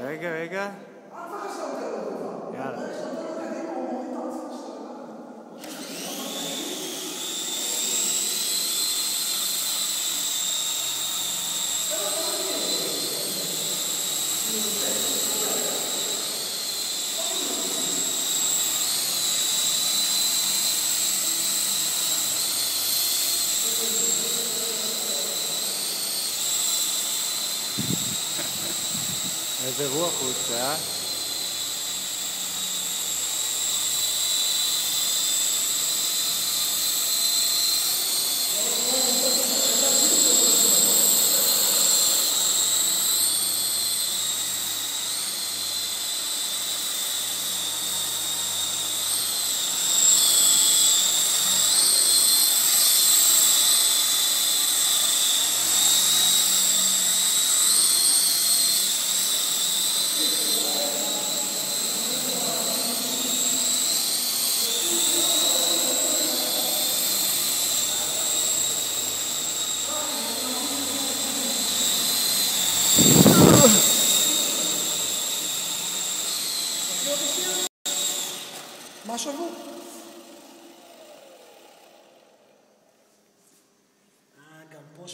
רגע, רגע. יאללה. איזה רוח מה שבו? אה, גם פה